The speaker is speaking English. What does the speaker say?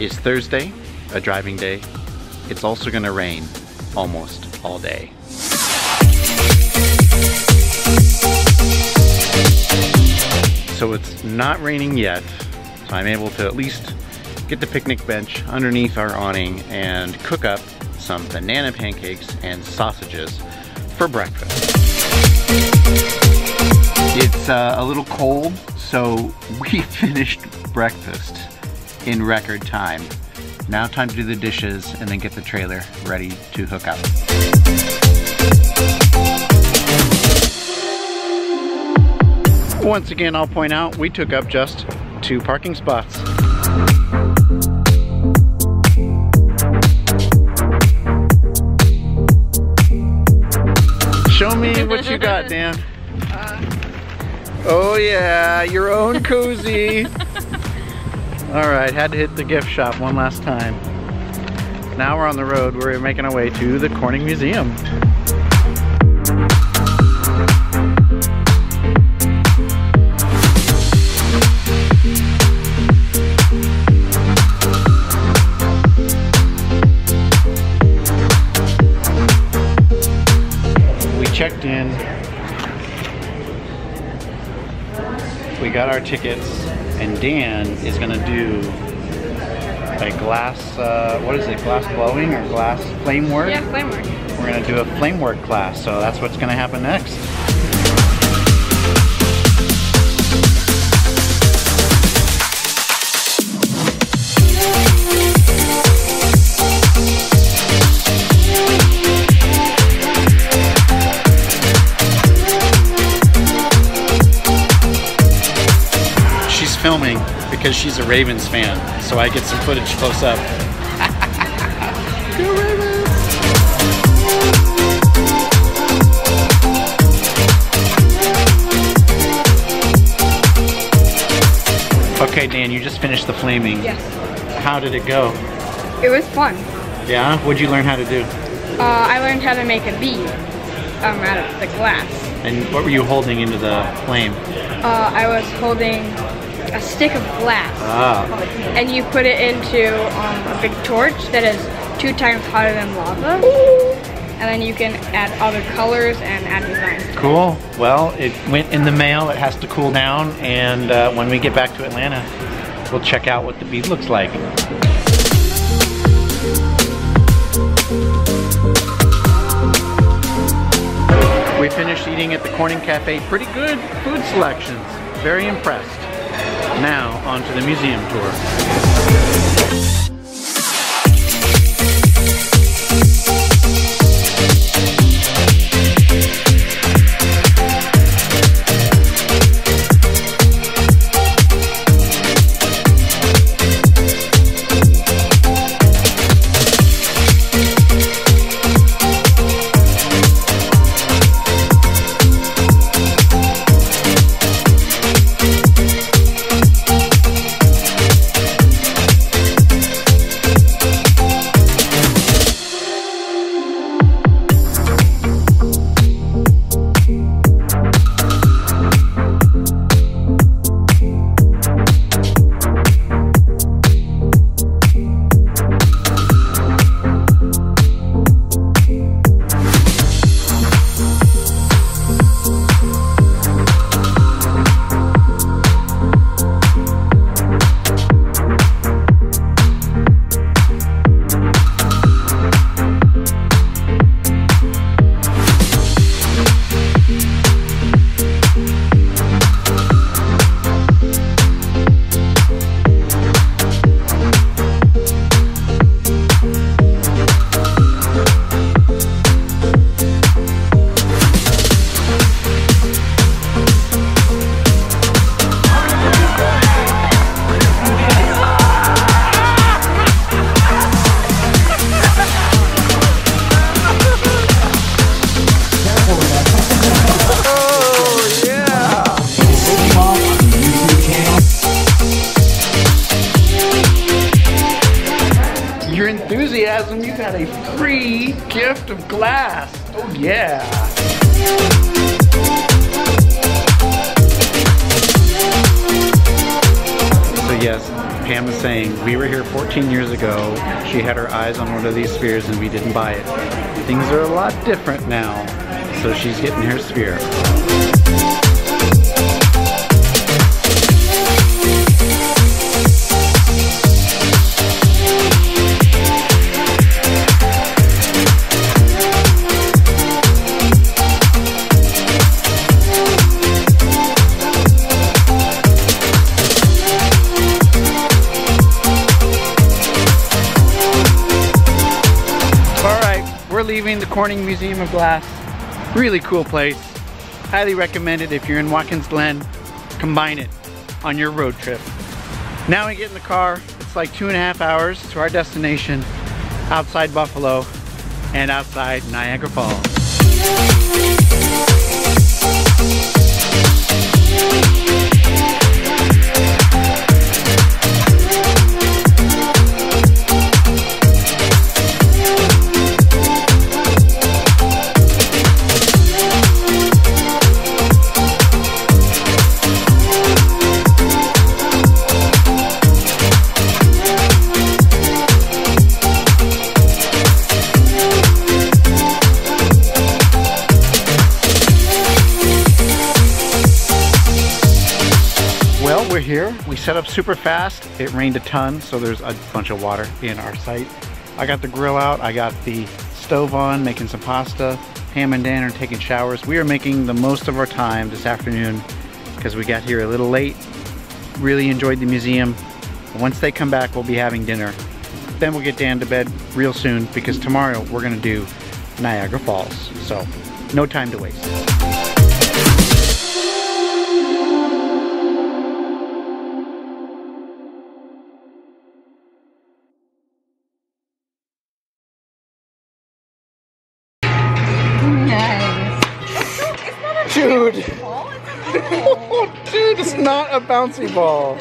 is Thursday, a driving day. It's also gonna rain almost all day. So it's not raining yet, so I'm able to at least get the picnic bench underneath our awning and cook up some banana pancakes and sausages for breakfast. It's uh, a little cold, so we finished breakfast in record time. Now time to do the dishes and then get the trailer ready to hook up. Once again, I'll point out we took up just two parking spots. Show me what you got, Dan. Uh. Oh yeah, your own cozy. All right, had to hit the gift shop one last time. Now we're on the road. We're making our way to the Corning Museum. We checked in. We got our tickets, and Dan is gonna do a glass, uh, what is it, glass blowing or glass flame work? Yeah, flame work. We're gonna do a flame work class, so that's what's gonna happen next. Because she's a Ravens fan, so I get some footage close up. Go Ravens! Okay, Dan, you just finished the flaming. Yes. How did it go? It was fun. Yeah? What'd you learn how to do? Uh, I learned how to make a bead um, out of the glass. And what were you holding into the flame? Uh, I was holding a stick of glass. Ah, And you put it into um, a big torch that is two times hotter than lava. And then you can add other colors and add designs. cool. Well, it went in the mail. It has to cool down. And uh, when we get back to Atlanta, we'll check out what the bead looks like. We finished eating at the Corning Cafe. Pretty good food selections. Very impressed. Now, on to the museum tour. Enthusiasm, you got a free gift of glass. Oh yeah. So yes, Pam is saying, we were here 14 years ago. She had her eyes on one of these spheres and we didn't buy it. Things are a lot different now, so she's getting her sphere. The Corning Museum of Glass. Really cool place. Highly recommend it if you're in Watkins Glen. Combine it on your road trip. Now we get in the car. It's like two and a half hours to our destination outside Buffalo and outside Niagara Falls. Set up super fast. It rained a ton, so there's a bunch of water in our site. I got the grill out. I got the stove on, making some pasta. Pam and Dan are taking showers. We are making the most of our time this afternoon because we got here a little late. Really enjoyed the museum. Once they come back, we'll be having dinner. Then we'll get Dan to bed real soon because tomorrow we're gonna do Niagara Falls. So, no time to waste. Dude. dude, it's not a bouncy ball.